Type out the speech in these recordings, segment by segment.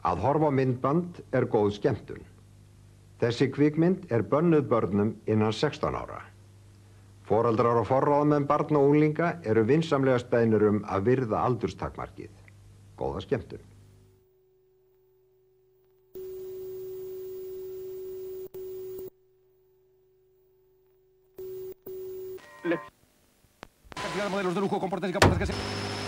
Að horfa myndband er góð skemmtun. Þessi kvikmynd er bönnuð börnum innan 16 ára. Fóraldrar og forráðamenn barna og unglinga eru vinsamlega steinur um að virða aldurstakmarkið. Góða skemmtun. Cantidad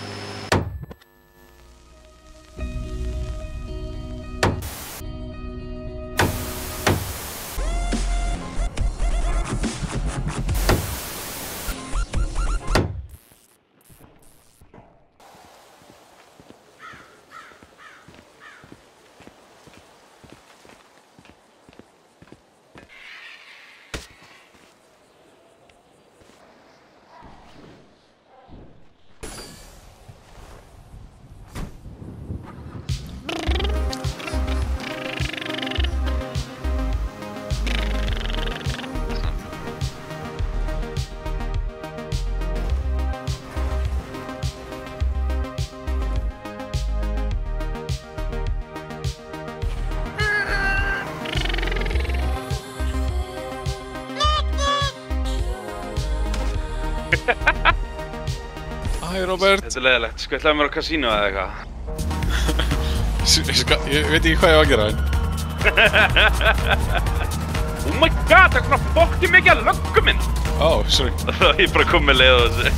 Robert. Þetta er leðilegt, sko ætlaði mér á kasínu eða eitthvað. Ég, ég veit ekki hvað ég á að gera en. Oh my god, það er svona fokki mikið að löggum minn. Ó, oh, sorry. Ég bara kom með leið á þessu.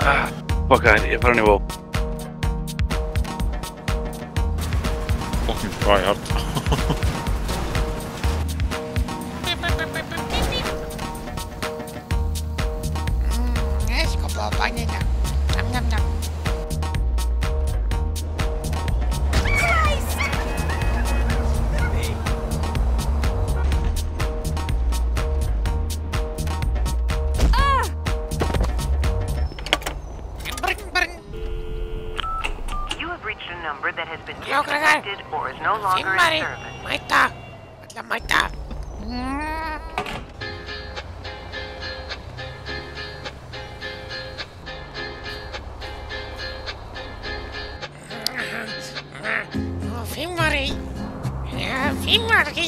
Ah, Fokka þér, ég er farin í vó. Fucking tryhard Hvað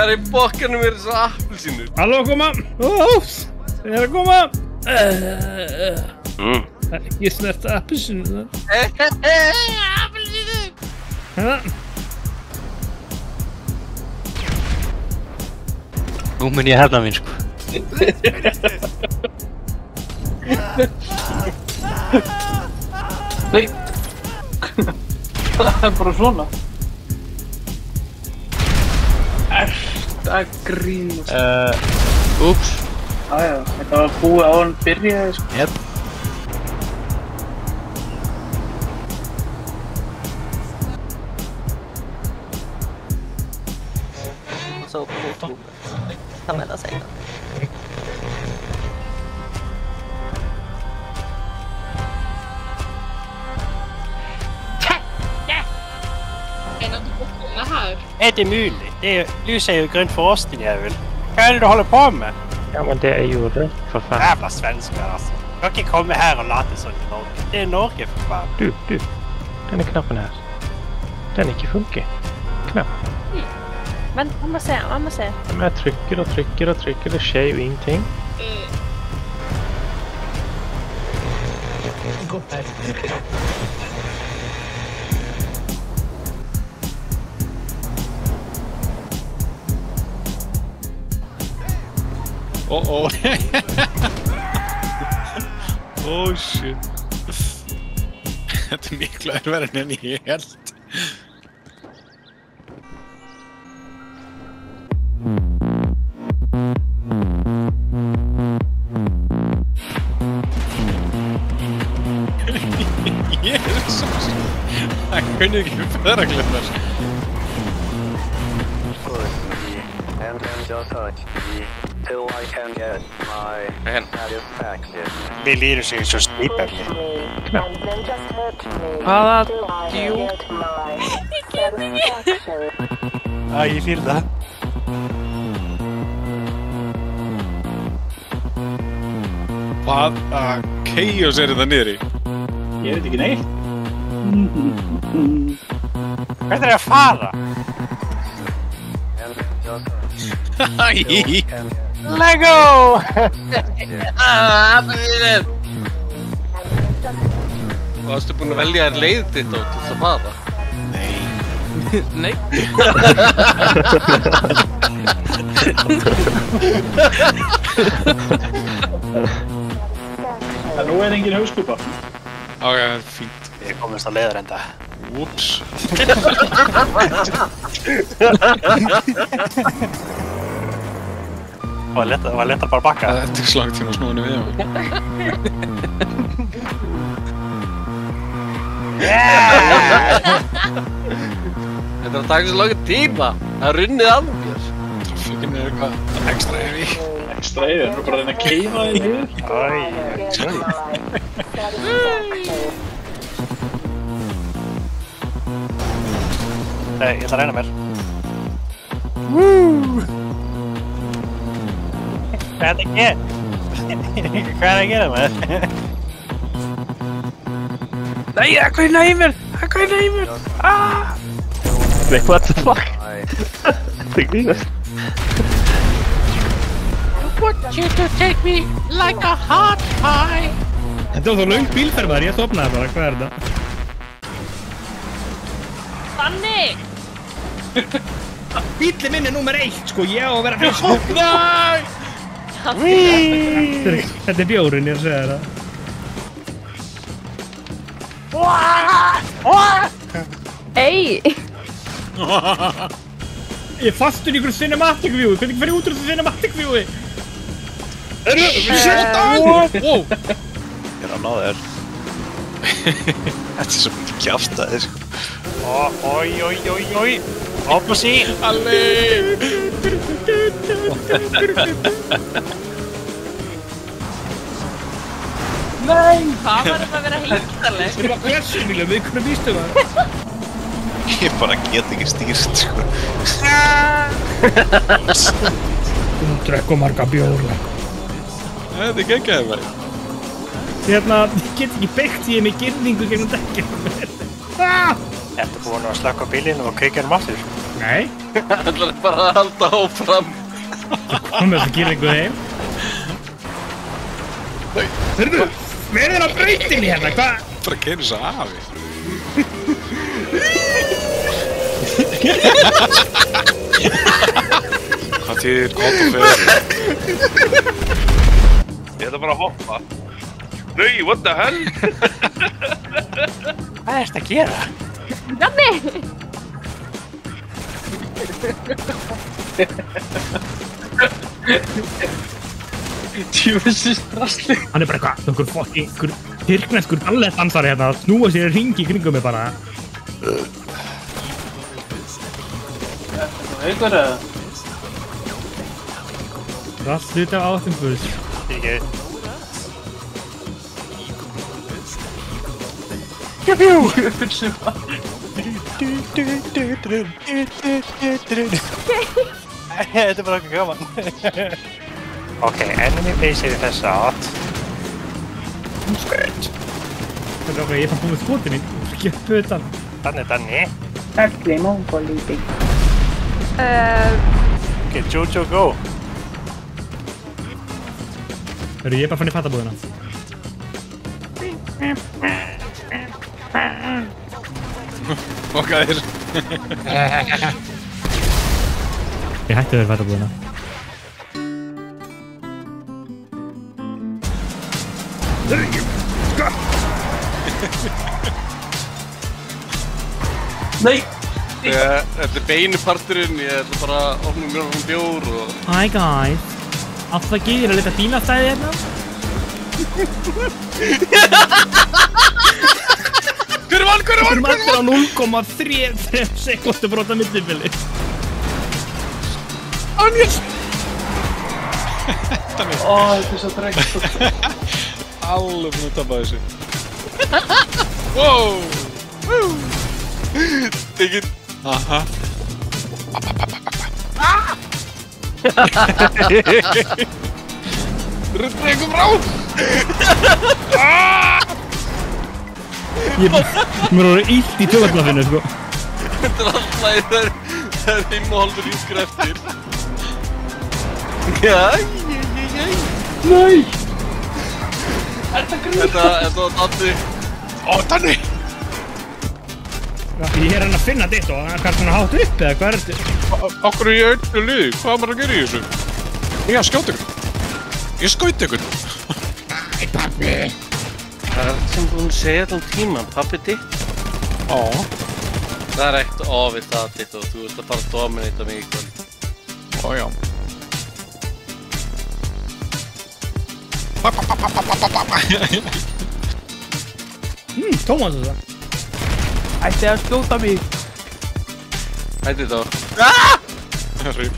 er í bokkanum er þessar appelsínur? Halló að koma Óps, ég er að koma mm. Ekki snert Appelsinu. þar Nú mun ég hefna mín sko. Nei. Það er bara svona. Ert að grínast? Uh, Úps. Æja, þetta var búið á hann byrjaði sko. Jep bromsa upp mot blodet. Kan sig. Är det möjligt? Det är, lyser ju grönt för oss din jävel. Vad är det du håller på med? Ja men det är ju rött för fan. Jävla svenskar alltså. Jag kan komma här och låta som i Norge. Det är Norge för fan. Du, du. Den är knappen här. Den är inte funkar. Knappen. Vänta, man måste se, man måste. Men jag trycker och trycker och trycker, det sker ju ingenting. Mm. Gå. Oh oh. oh shit. Että Mikla ei en hel? Það kunni ekki fyrir fæðraglinnar And then Mér líður sig eins og snýpefni. Hvaða djú? Æ, ég fýr það. Hvaða chaos er þetta niðri? Ég veit ekki neitt. Hvert er ég að fara? Lego! Varstu búinn að velja þér leið þitt á til þess að fara? Nei. Nei. En nú er engin hauskupa. ok, fínt. Ég komist á leiðarenda. Úps. Var lett, var lett að bara bakka. Það er slang tíma að henni við. Þetta er að taka svo langt tíma. Það er runnið af mér. Trafikinn er eitthvað ekstra hefi. Ekstra yfir, nú bara að reyna að keifa þig niður. Æ, sorry. Nei, ég ætla að reyna mér. Hvað er þetta að gera? Hvað er það að gera maður? Nei, það kveina í mér! Það kveina í mér! Ah! Wait, what the fuck? Þetta grínast. Want you to take me like a hot pie. Þetta var svo laung bílferð maður, ég sopnaði bara, hvað er þetta? Þannig! Bílið minn er nummer eitt, sko, ég á að vera fyrst. Nei! Þetta er- Þetta er bjórinn, ég er að segja þetta. Ei! Ég er fastur í ykkur cinematic view, hvernig fer ég út úr þessu cinematic viewi? Eru, shit on! Wow. Ég er að ná þér. Þetta er svo mikið kjáftæði, sko. Oj, oj, oj, oj. Hoppa sí. Nei! Það var um að vera heimtaleg. Þetta er bara hversumílu, við kunum vístu það. Ég bara get ekki stýrt, sko. Þú drekku marga bjóra. Þetta er geggjaði bara. Hérna, ég get ekki beitt ég er með girðingu gegnum dekkinu. Ah! Ertu búin að slökka bílinn og kveikja hann aftur? Nei, Það er bara að halda áfram. kom með þessu girðingu heim. Hörðu, verður á brautinni hérna, hvað? Bara að gera þess að afi. Hvað þýðir gott og fyrir? Ég ætla bara að hoppa. Nei, what the hell? Hvað er þetta að gera? Janni! Tjóðsins drasli. Hann er bara eitthvað, einhver fokki, einhver tyrkneskur ballettdansari hérna að snúa sér í ringi í kringum mig bara. Haukur eða? Það er allt hluti af áttum fulls. Ekki. Þetta er bara okkur gaman. ok, enemy base er í þessa átt. Skvöld. Það er okkur, ég fann búið skotin mín. Ekki upp utan. Þannig, Danni. Ugly mongolíti. Uh, Ok, Jojo go. Hörru, ég er bara fann í fattabúðina. Fokka þér. Ég hætti þér fattabúðina. Nei! Eh, Þetta er beinu parturinn, ég ætla bara að opna mér um bjór og... Hi guys. Afsakið, ég er að leta bílastæði hérna. Hver vann, hver Við vann, erum hver allir á 0,3 sekundu brota millibili. vann? Yes! Ó, þetta er svo drengt. Alveg búin að tapa þessu. Wow! Tekið. Aha. Röndið einhver frá! Ég mér voru illt í töfarnafinu, sko. Þetta er alltaf það er, það er hinn og haldur ískur eftir. Já, jæ, jæ, jæ. Nei! Þetta, þetta var Danni. Ó, Danni! Ég er hann að finna ditt og hann er svona hátt upp eða hvað er þetta? Okkur í öllu liði, hvað er maður að gera í þessu? Ég að skjóta ykkur. Ég skaut ykkur. Æ, pappi. Það er sem búin að segja þetta um tíman, pappi ditt. Ó. Það er ekkert ofið það ditt og þú veist að fara að dominata mig í kvöld. Ó, já. Hmm, tómat þetta. Ætti að skjóta mig. Hætti þá. Herri.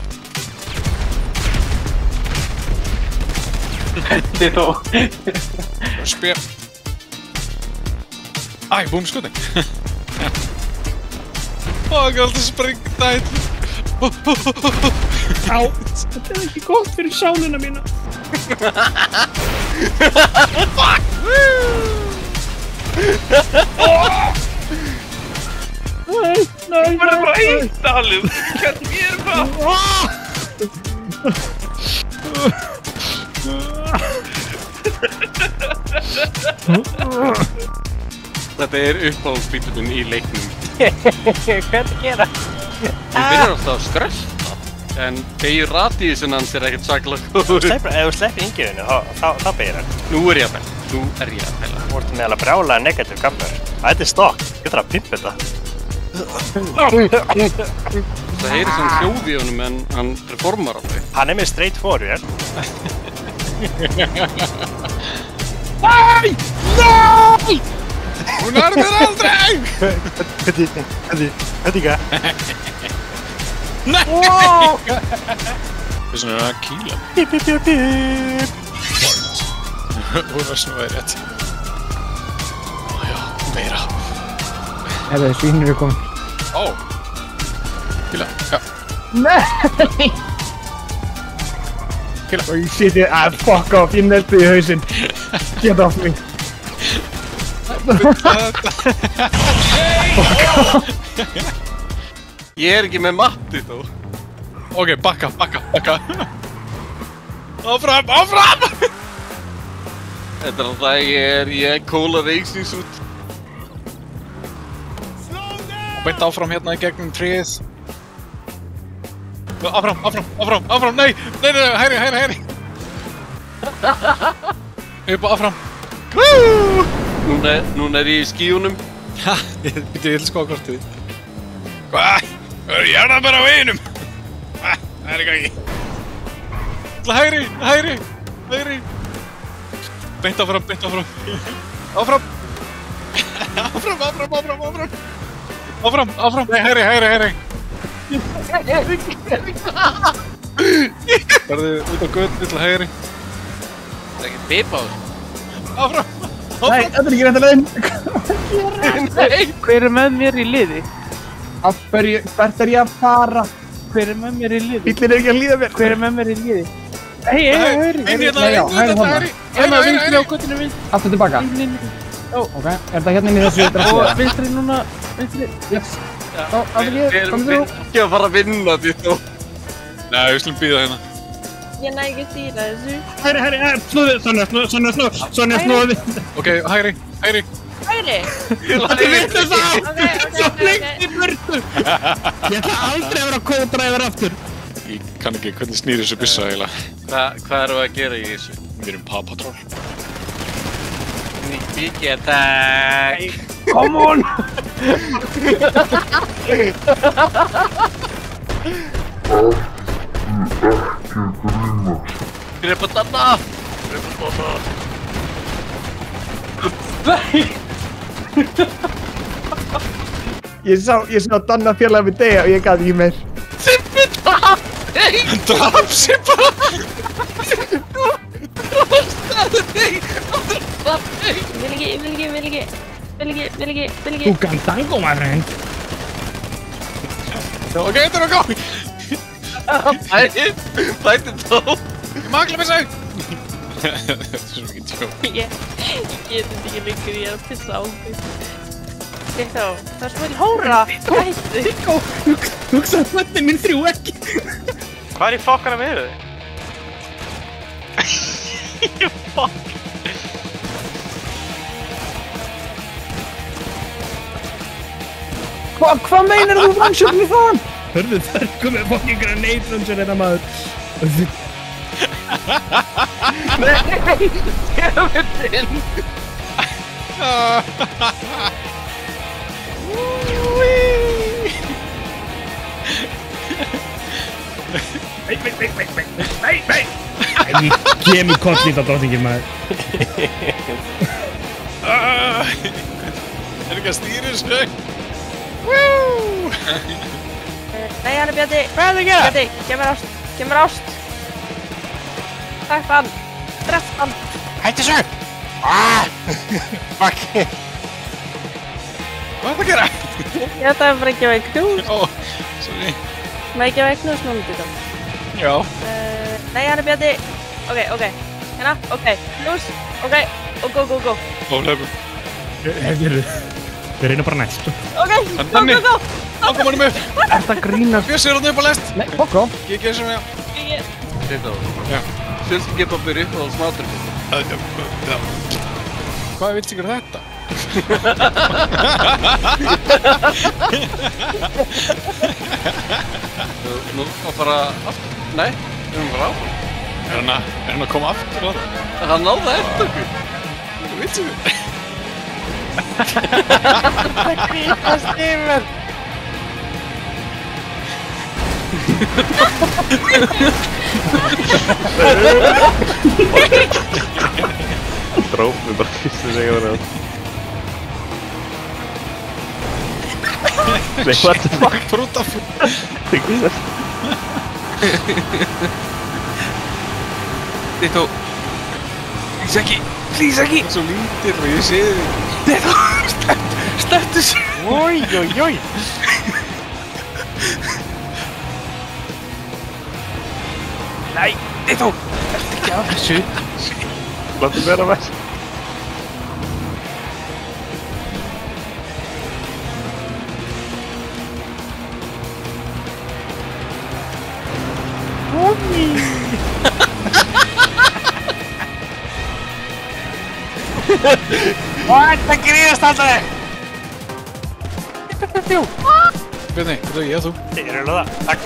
Þetta er þó. Spér. Æ, búm skutin. Ó, það er alltaf springt dætt. Á, þetta er ekki gott fyrir sáluna mína. Nei, nei, Þú verður bara eitt alveg. Hvernig ég er bara... Þetta er uppáhaldsbílun í leiknum. Hvað er að gera? Ég byrjar alltaf að skrölda, en beigir radíusin hans er ekkert saklega góður. Ef þú sleppir yngjörinu, þá, beigir hann. Nú er ég að pæla, nú er ég að pæla. Þú ert með alveg brjálega negativ kampur. Þetta er stokk, ég þarf að pimpa þetta. Það heyri sem hljóð í honum en hann reformar alveg. Hann er með straight forward. Nei! Nei! Hún er mér aldrei! Hætti, hætti, hætti ekki. Nei! Þess vegna er það að kýla. Bip, bip, bip, bip. Hún var svona verið rétt. Ó já, meira. Eða svínur er komin. Ó. Kýla, já. Nei! Og ég siti að fuck off, ég neldi í hausinn. Get off me. Ég er ekki með matti þó. Ok, bakka, bakka, bakka. Áfram, áfram! Þetta er alltaf ég er, ég er kóla reysins út. Og beint áfram hérna í gegnum tríð. Áfram, áfram, áfram, áfram, nei, nei, nei, hæri, hæri, hæri. Upp og áfram. Núna, núna er ég í skíunum. Ha, ég byrju, ég vil skoða kortið. Hvað? Ég er það bara á veginum. Ah, Það er ekki ekki. Hæri, hæri, hæri. Beint áfram, beint áfram. Áfram. Áfram, áfram, áfram, áfram. Áfram, áfram, nei, hæri, hæri, hæri. Verðu út á götu til hægri. Það er ekki bipa á þessu. Áfram. Nei, þetta er ekki réttilega Nei. Hver er með mér í liði? Af hverju, hvert er ég að fara? Hver er með mér í liði? Bíllinn er ekki að líða mér. Hver er með mér í liði? Hei, hei, hei, hei, Nei, já. Hérna, vinstri á göttinu vinstri. Aftur tilbaka. Ok, er þetta hérna inn í þessu Og drassi? vinstri núna, vinstri. Yes. Þá, Við aftur erum komið þú. ekki að fara að vinna því þó. Nei, við slum býða hérna. Ég næ ekki að stýra þessu. Hæri, hæri, hæri, snúðu, Sonja, snúðu, Sonja, snúðu, Sonja, snúðu. Ok, hægri, hægri. Hægri. Þetta er vittu þá! Ok, ok, Svo lengt í burtu! Ég ætla aldrei að vera kódræður aftur. Ég kann ekki hvernig snýr þessu byssa eiginlega. Hva, hvað erum við að gera í þessu? Við erum Paw Patrol. Nýtt bíki attack. Come on! Grepa Danna! Grepa Danna! Ég sá, ég sá Danna fjarlæði við degja og ég gæti ekki meir. Sippi draf! Nei! Draf sig bara! Rostaðu þig! Rostaðu þig! Vil ekki, vil ekki, vil ekki. Vil ekki, vil ekki, vil Þú ekki. kann tango, my friend. Ok, þetta er að gá! Bæði, bæði tó! Ég magla mig seg! Þetta er svo mikið tjók. Ég ég get þetta ekki lengur, ég er að pissa á mig. Þetta, það er svo vel hóra. Hættu. Tikko, hugsa að þetta er minn þrjú ekki. Hvað er í fokkana með þau? Fuck! Hva, hvað meinar þú framsjöfum í þann? Hörðu, það er komið fokkin granate launcher þetta maður. Nei! Gefundinn! Veit, veit, veit, veit, veit, veit, veit. Æ, ég kemur kollít á drottningin maður. Ah, Er ekki að stýra þessu? Woo! Nei, hann er Bjarni. Hvað er það að gera? Bjarni, kemur ást. Kemur ást. Takk hann. Dreff hann. Hætti þessu! Ah! Fuck! Hvað er það að gera? Ég ætla að ekki að veik knús. Ó, sorry. Má ekki að veik knús núna, Bjarni. Já. Uh, nei, hann er Bjarni. Ok, ok. Hérna, ok. Knús. Ok. Og go, go, go. Ó, hlöfum. Hefðir Við reynum bara næst. Ok, go, go, go. Kom hann upp. Er það grínast? Bjössi er hann upp á lest. Nei, fokk á. Ég gerir sem ég. Ég- Þetta Já. Fjölskyggja pappir upp á smátur. Já. Hvað vilt ykkur þetta? Nú að fara aftur. Nei, við erum að fara áfram. Er hann að, er koma aftur á það? Hann náði eftir okkur. Hvað vilt ykkur? Það grínast yfir! Dróf mig bara fyrstu sem ég var að Nei, what the fuck? Frúta frú. Það grínast Þetta Please ekki, please ekki. Það er svo lítill og ég sé þig. Þetta Slættu sér. Oj, oj, oj! Nei, þetta Ertu ekki að þessu? Láttu vera með Hvað, það grínast alltaf! Þjú! Björni, þetta er ég þú. Þeir eru það, takk.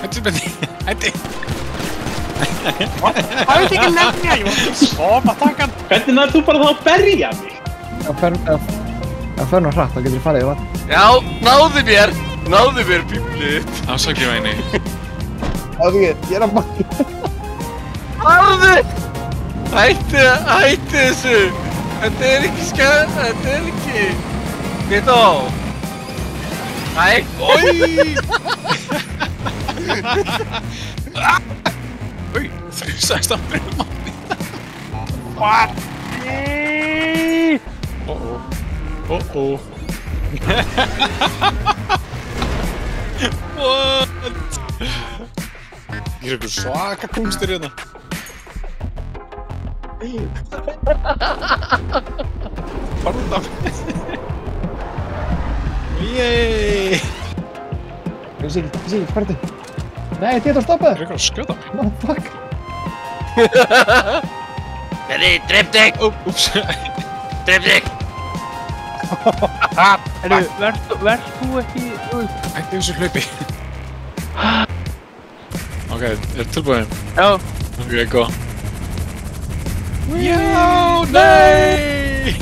Hætti Björni, hætti. Það veit ekki nefnja, ég var sofa takkan. Hvernig nær þú bara þá að berja mig? Það fer, það, fer nú hratt, þá getur þú farið í vatn. Já, náðu mér. Náðu mér, píplið. Ásakið væni. Það er ég er að bakka. Farðu! Hætti, hætti þessu. Þetta er ekki skæð, þetta er ekki. Þetta á. Æ, oi! Új, þrjusæst að breyma. What? Ó, ó. Ó, ó. What? Ég er eitthvað svaka kúnstir hérna. Farðu það. Yey! Ég sé ekki, ég sé ekki, hvað er þetta? Nei, þetta er að stoppa Það er það. eitthvað að skjóta. No, fuck. Benni, drepp þig! Úps. Drepp þig! Herru, verð verð þú ekki... Hætti þessu hlaupi. Ok, er tilbúin? Já. Nei!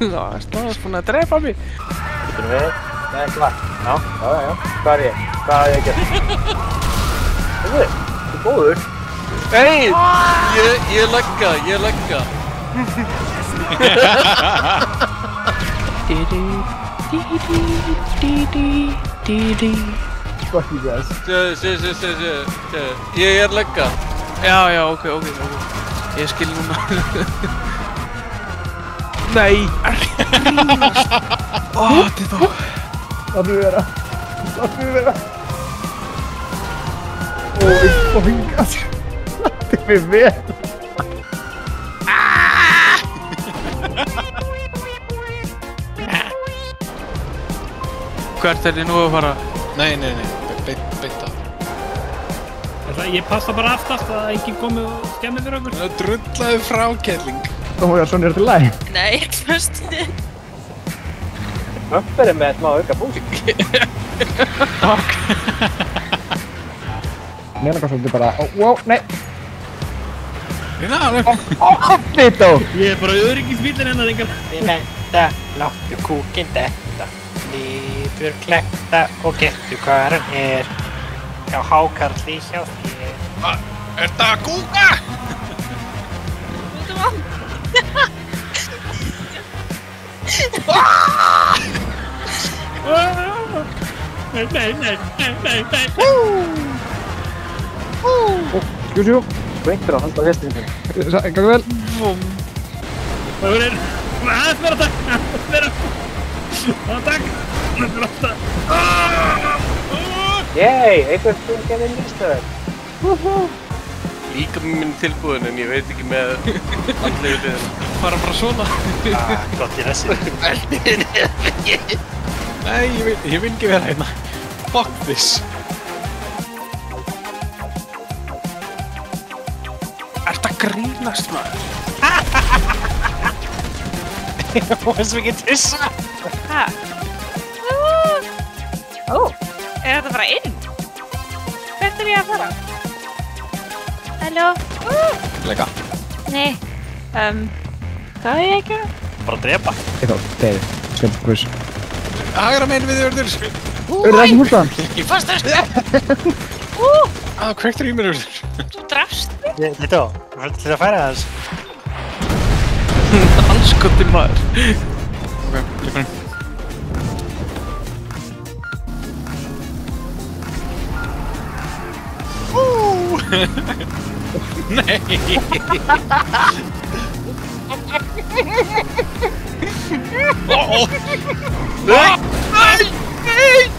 Það er snáðast búin að drepa mig. Getur við? Nei, klart. Já, já, já. Hvað er ég? Hvað er ég að gera? Þú veist, þú er góður. Hey! Ég, ég legga, ég legga. Di-di, di-di, di-di, di-di. Fuck you guys. Sjöðu, sjöðu, sjöðu, sjöðu, sjöðu. Ég er legga. Já, já, ok, ok, ok. Ég skil núna. Nei! Ó, þetta er þá. Láttu vera. Láttu vera. Oj, alltså. Láttu mig vera. Hvert er þið nú að fara? Nei, nei, nei, beint, beint á. Það, ég passa bara aftast að enginn komi og skemmi fyrir okkur. Það drullaði frá, kelling. Oh my god, svona er þetta læg. Nei, ekki fyrst. Möppur er með smá auka búsík. Mér langar svolítið bara, ó, wow, nei. Ég náðu. Ó, Vito! Ég er bara öryggisbílinn hennar engar. Við venda, láttu kúkinn detta. Líður kletta og getur hvað hann er. Já, hákarli hjá þér. Er það að kúka? Um hann. Nei, nei, nei, nei, nei, nei. Jú, jú. Veitur að halda hestin þinn. Gangi vel. Það verður... Aðeins vera takk, aðeins vera. Aðeins takk. Aðeins vera takk. Yey, einhvern sem gerði nýstöður. Líka minn tilbúin en ég veit ekki með allir liðin. Fara bara svona. Ah, gott í þessi. Er. Nei, ég vil, ég vil ekki vera hérna. Fuck this. Ertu að grínast maður? Ég svo ekki tissa. Hæ? Ó, er þetta að fara inn? Hvert er ég að fara? Halló? Leika. Nei, um, hvað er ég að gera? Bara að drepa. Ég þá, David, skemmt hvers. Hagra meginn við Urður. Eru það ekki húslan? Ég fannst það Ú, Á, kveiktur í mér Urður. þú drafst mig. Þetta, þú fyrir til að færa þess. Anskotin maður. Ok, líka inn. Nei! Ó, ó. Nei! Nei! Nei!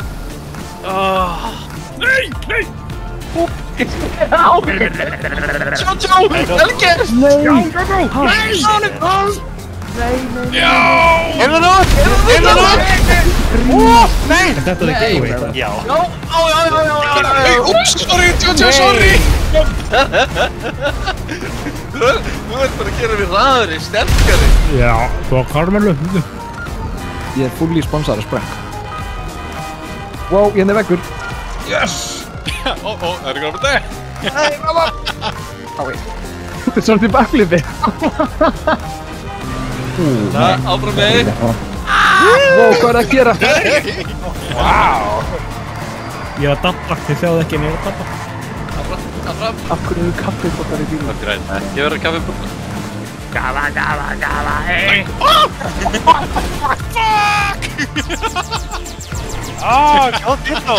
Oh. Nei! Nei! Sjá, sjá! Elger! Nei! Já, já, já! Nei! Sonic! Nei, nei, Já! Heyrðu það? Heyrðu það? Ó, nei! Er þetta the gateway? Já. Já, já, já, já, já, já, já. Hey, ups, sorry, Jojo, sorry! Þú ert bara að gera mér ræðri, sterkari. Já, þú á karmelu. Ég er fulli sponsor að sprekk. Wow, hérna er vekkur. Yes! Ó, ó, það er ekki alveg það. Nei, mamma! Ái. Þetta er svolítið baklifi. Það, áfram með þig. Wow, hvað er það að gera? Wow. Ég var dabba, þið sjáðu ekki en ég var dabba. Áfram, áfram. Af hverju eru kaffibóttar í bílum? Það er græn. Ég verður að kaffi búin. Gala, gala, gala, hey. Á, gott Vito.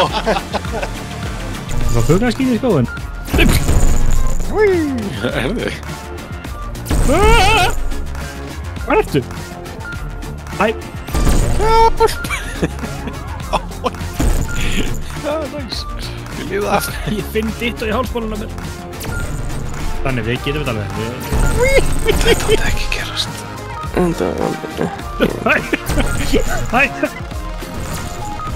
Það var fuglarskýn í skóin. Herðu. Hvað ertu? Æ. Hjálp! Það er næs. Ég. Ég finn ditt og í hálsbóluna mér. Þannig við getum þetta alveg. Þetta átti ekki gerast. Hæ. Hæ.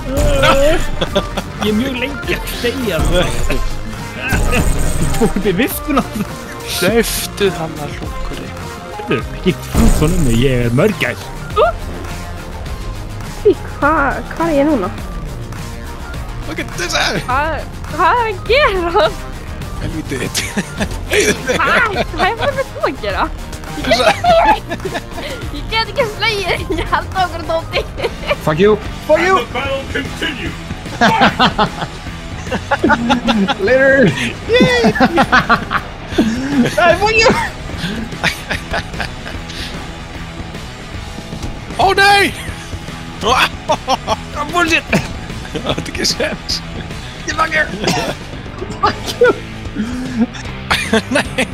Ég er mjög lengi að segja það. Þú fór upp í viftuna. Hlauftið hann að lúkurinn. Þetta er ekki svona um mig, ég er mörgæs. Í, hvað hva er ég núna? Look at this eye. Hvað hvað er að gera? Helvítið þitt. Hvað hvað er það þú að gera? Ég get ekki slegið! Ég get! Ég held okkur tóti! Fuck you! Fuck you! continue. Later! Yay! Nei, fuck you! Ó nei! Bullshit! Það átti ekki sens. Fuck you! Fuck you! Nei!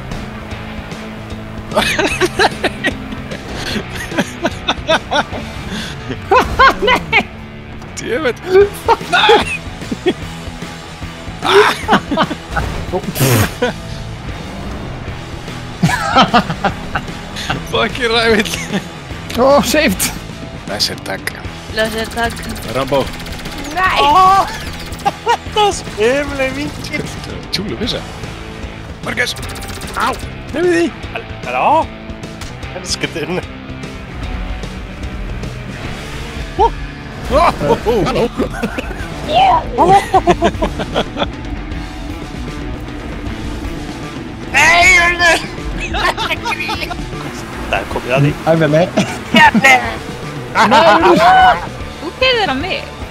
Nei! Djöfut! Nei! Fuck you, rævill! Ó, saved! Laser tag. Laser tag. Rambo. Nei! Åh! Þetta svimlega vinkil. Tjúlu pissa. Marcus! Á! Nefnir því! Hallå? Älskar den. Halló! Nej, Örne! Där kom jag dit. Æ, vel, nei. Þú keirðir á mig.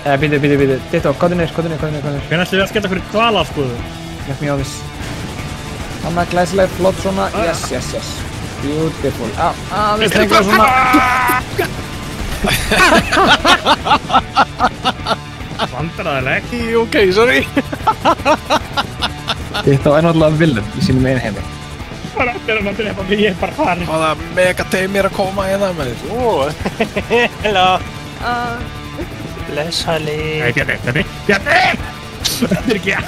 Eh, býtu, býtu, býtu. Ditto, hvað er niður, hvað er niður, hvað er niður, hvað er niður? Hvernig ætlum við að skella fyrir dvala, sko? Let me on this. Hanna, glæsileg, flott svona. Yes, yes, yes. Beautiful. Á, aðeins lengra svona. Vandræðileg. Ok, sorry. Ditto er náttúrulega villum í sínum einu heimi. Bara fyrir að drepa mig, ég er bara farin. Megateim er að koma hérna með þér? Åh, hallå. Bless, Halli. Nei, Bjarni, Bjarni, Bjarni! Þetta er ekki að...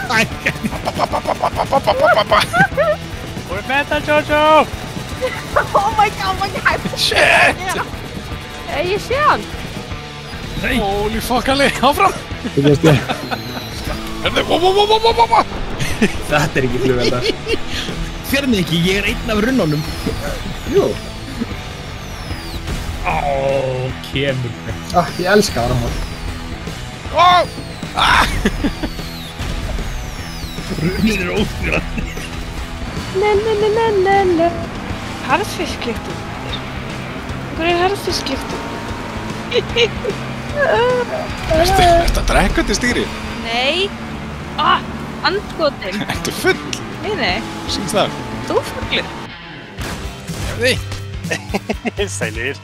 Får du vänta, Jojo? oh my god, oh my god. Shit! Ég ég sé hann. Nei! Holy fuck, Alli, áfram! Þú veist ég. Herðu, wow, wow, wow, wow, wow, wow! Þetta er ekki flugveldar. Fjarni ekki, ég er einn af runnunum. Jú. Ó, kemur. Ah, ég elska það rámál. Wow! Ah! Runnin er óskrifað. Ne, ne, ne, ne, ne, ne. Harðfisklíktu. Hvað er harðfisklíktu? Ertu ertu að drekka til stýri? Nei. Ah, andskotin. Ertu full? Nei, nei. Sýnst það? Þú fugglir. Nei. Sælir.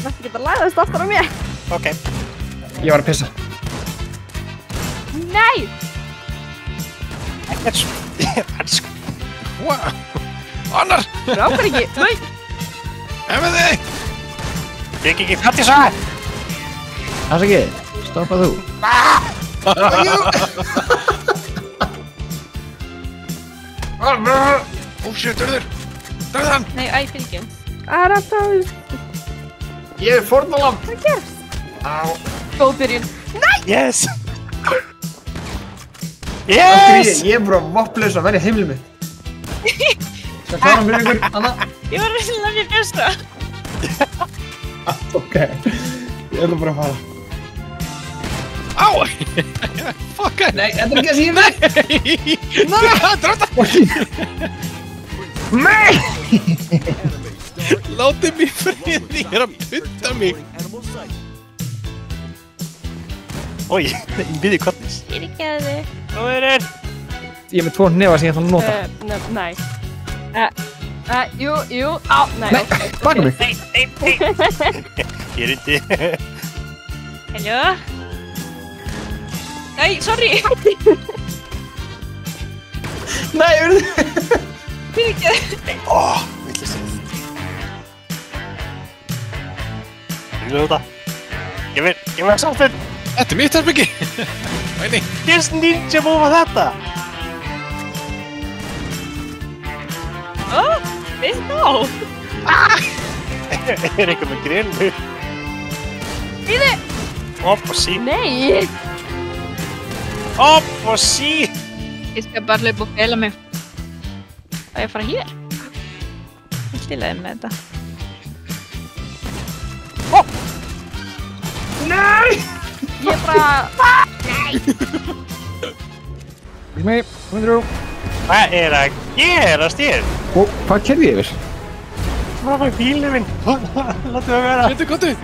Þetta geta læðast aftur á mér. Ok. Ég var að pissa. Nei! Ekkert svo. Wow! Annar! Rákar ekki. Nei! Hefði þig! Fikk ekki fatt í svar. Það ekki. Stoppa þú. Ó, shit, Urður! Dröðu hann! Nei, æ, fyrir ekki. Það er alltaf... Ég er fornalamb. Hvað gerst? Á. Góð byrjun. Nei! Yes! Yes! Ég er bara vopplaus að verja heimlið mitt. Skal klára hann fyrir ykkur, Anna? Ég var að lefja besta. Ok. Ég ætla bara að fara. Á! Fuck it! Nei, þetta er ekki að síðan vekk! Nei! Dröðu! Nei! Látið mér friði, ég er að putta mig! Oj, ég byrði kvartis. Fyrir ekki að þið. Nú er þér. Ég er með tvo hnefa sem ég ætla að nota. Uh, nei. Uh, uh, jú, jú. Á, nei. Nei, baka mig. Nei, nei, nei. Ég er hindi. Hello? Nei, sorry. Nei, urðu. Fyrir ekki að þið. Þið. Ringlu þetta. Ég vil, ég vil samfinn. Þetta er mitt herbyggi! Væni! Hvers ninja move var þetta? Ó, veist á. Er eitthvað með grillu? Býðu! Hopp og sí. Nei! Hopp og sí. Ég skal bara hlaupa og fela mig. Það er að fara hér. Ég stilaði með þetta. Nei! Ég bara... Nei! Komið þrjú. Hvað er að gerast hér? Og hvað kerði ég yfir? Hvað var bílið minn? Láttu það vera. Þetta er gottu!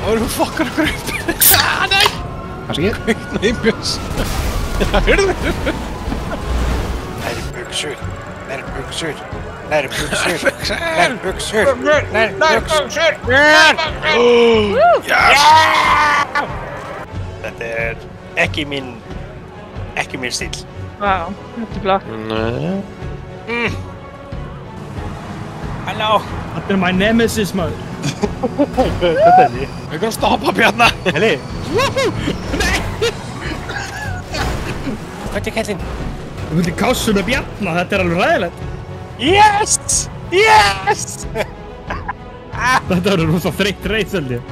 Það voru fokkar okkur upp! Ah, nei! Hvað sé ég? Nei, björs! Hörðu! Nærbuxur. Nærbuxur. Nærbuxur. Nærbuxur. Nærbuxur. Nærbuxur. Yes! ekki minn ekki minn stíl Vá, þetta er flott. Nei. mm. Halló Þetta er my nemesis maður. Þetta er því Við erum að stoppa Bjarna. Heli Hvað er kallinn? Þú vildi kásu með bjarna, þetta er alveg ræðilegt. Yes! Yes! Þetta verður rosa þreytt ég.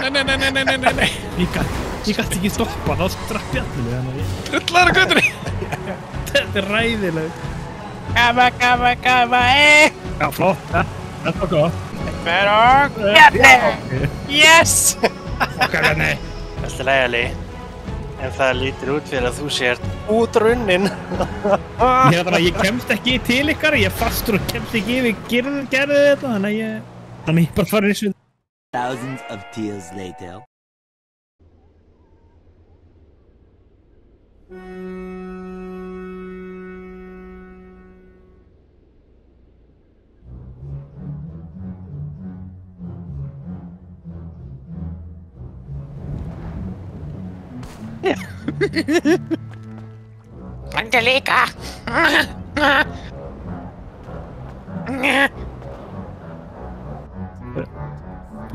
Nei, nei, nei, nei, nei, nei, nei, nei. Ég gæti ég ekki stoppa, þá strapp að ég... Trullar á göttunni. Þetta er ræðilegt. Kama, kama, kama, eh! Já, flott. Þetta var gott. Fer og Bjarni! Yes! Okkar Bjarni. Þetta er lægali. En það lítur út fyrir að þú sért útrunnin. Ég er þannig að ég kemst ekki til ykkar, ég fastur og kemst ekki yfir, gerðu, þetta, þannig að ég... Þannig að ég bara farin í svinn. Thousands of tears later. Angelica!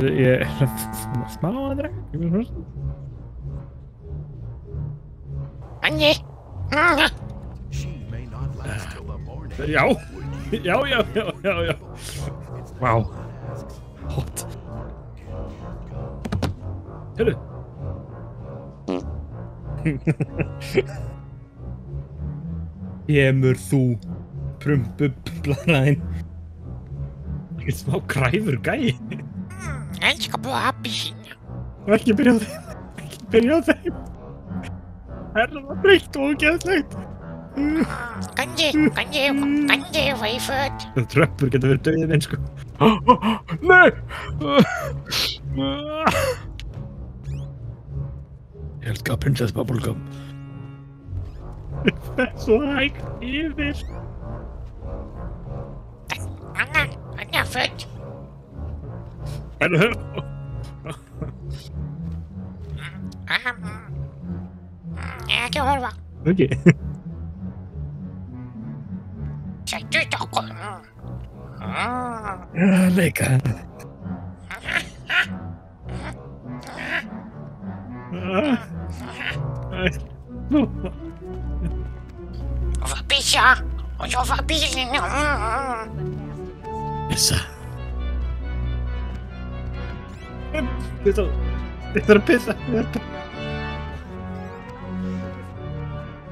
Ég er smá að drekka, ég vil svona. Angi! Já, já, já, já, já, já. Vá. Hot. Hörru. Kemur þú, prumpu blaraðinn. Ekki smá kræfur gæi. Elskar pappi sín. Og ekki byrja á þeim. Ekki byrja á þeim. Það er það breytt og ógeðslegt. Kanji, kanji, kanji, veiföld. Tröppur getur verið döðið minn, sko. Nei! Ég elskar Princess Bubblegum. Það er svo hægt yfir. Anna, Anna född. En það... Ekki horfa. Ok. Sættu dokkur. Já, leika. Og så pissa. Og så var bilen. Pissa. Þetta Þetta er að pissa.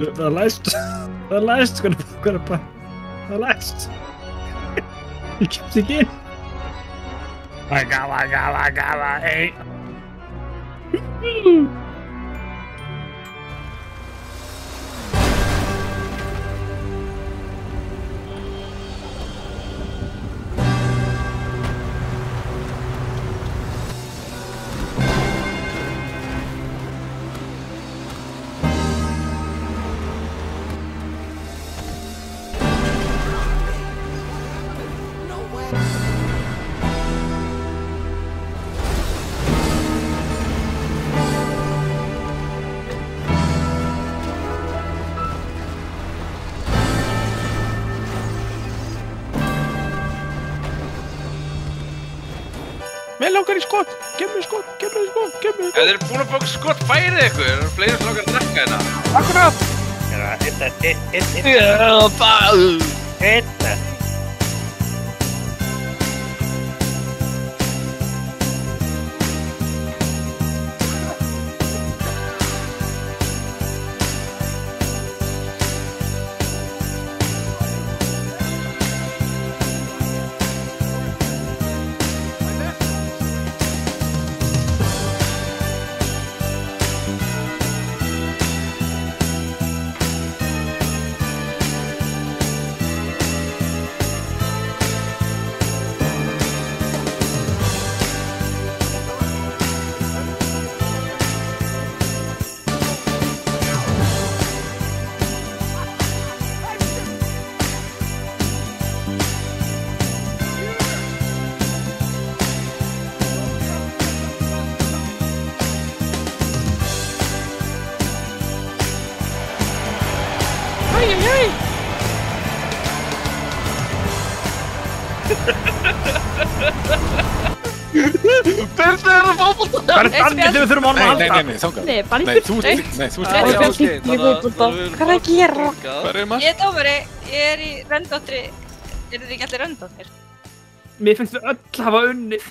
Það er læst. Það er læst. Hvað er hvað er bara? Það er Mér langar í skott, gef mér skott, gef mér skott, gef mér Ef þeir eru búin að fá skott færið ykkur, það eru fleiri sem langar að drekka hérna. Akkurat! Þetta er eitt, eitt, Byrnir er að fókbólta Það er þannig þegar við þurfum honum að halda. Nei, bara í byrni Nei, þú ert í fókbólta Hvað er að gera? Ég er dómari, ég er í röndóttri. Eru þið ekki allir röndóttir? Mér finnst þið öll að hafa unnið.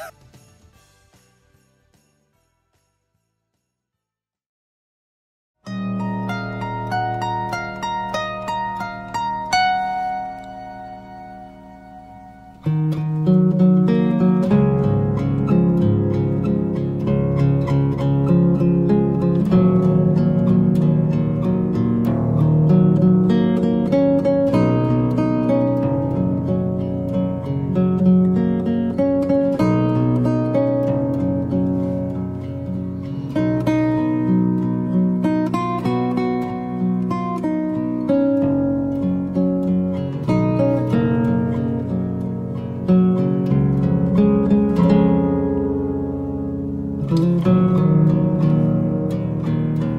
Thank you.